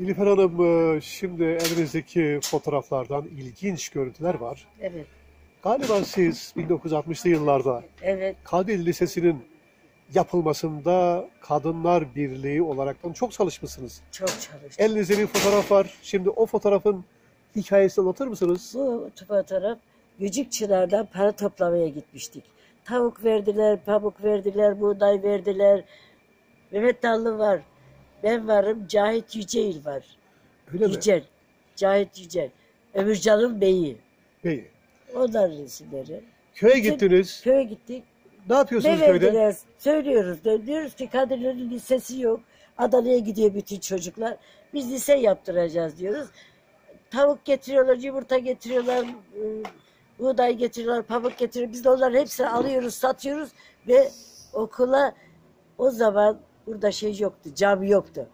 Nilüfer Hanım e, şimdi elimizdeki fotoğraflardan ilginç görüntüler var. Evet, Galiba siz 1960'lı yıllarda evet, Kandil Lisesi'nin yapılmasında Kadınlar Birliği olaraktan çok çalışmışsınız. çok çalıştım. Elinizde bir fotoğraf var. Şimdi o fotoğrafın hikayesini anlatır mısınız? Bu fotoğraf Gücükçılar'dan para toplamaya gitmiştik. Tavuk verdiler, pamuk verdiler, buğday verdiler. Mehmet Dallı var. Ben varım, Cahit Yücel var. Öyle mi? Yücel, Cahit Yücel. Ömürcan'ın beyi. Bey, Onların resimleri. köye Bütün- gittiniz. Köye gittik. Ne Ne yapıyorsunuz köyde? verdiler? Söylüyoruz. da Diyoruz ki Kadirlerin lisesi yok. Adana'ya gidiyor bütün çocuklar. Biz lise yaptıracağız diyoruz. Tavuk getiriyorlar, yumurta getiriyorlar, e, buğday getiriyorlar, pamuk getiriyor. Biz de onların hepsini alıyoruz, satıyoruz ve okula o zaman burada şey yoktu, cam yoktu.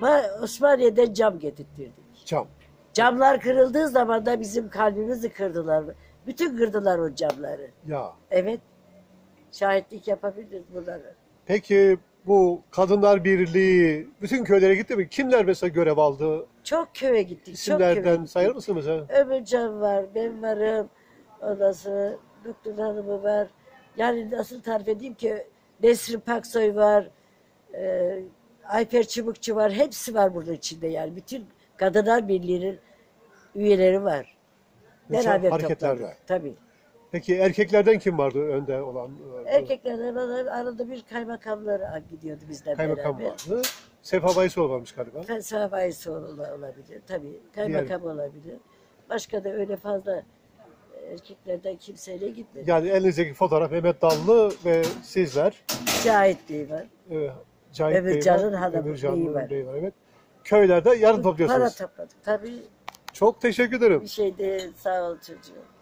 Ma- Osmaniye'den cam getirttirdik. Cam. Camlar kırıldığı zaman da bizim kalbimizi kırdılar. Bütün kırdılar o camları. Ya. Evet. Şahitlik yapabiliriz bunları. Peki bu Kadınlar Birliği bütün köylere gitti mi? Kimler mesela görev aldı? Çok köye gittik. Çok köye İsimlerden gittik. sayar mısınız? Ha? Ömürcan var, ben varım. Ondan sonra Doktor Hanım'ı var. Yani nasıl tarif edeyim ki Nesrin Paksoy var. E, Ayfer Çubukçu var. Hepsi var burada içinde yani. Bütün Kadınlar Birliği'nin üyeleri var. Mesela Beraber hareketlerde. topladık. Tabii. Peki erkeklerden kim vardı önde olan? e, Erkeklerden bana arada bir kaymakamlar gidiyordu bizden Kaymakam beraber. vardı. Sefa Baysoğlu varmış galiba. Felsefe bayisi ola- olabilir. Tabii. Kaymakam olabilir. Başka da öyle fazla erkeklerden kimseyle gitmedi. Yani elinizdeki fotoğraf Mehmet Dallı ve sizler. Cahit Bey var. E, Cahit Bey Ömürcan'ın var. Ömürcan'ın beyi var. beyi var. Evet. Köylerde yarın Para topluyorsunuz. topladık. Tabii Çok teşekkür ederim. bir şey değil. Sağ ol çocuğum.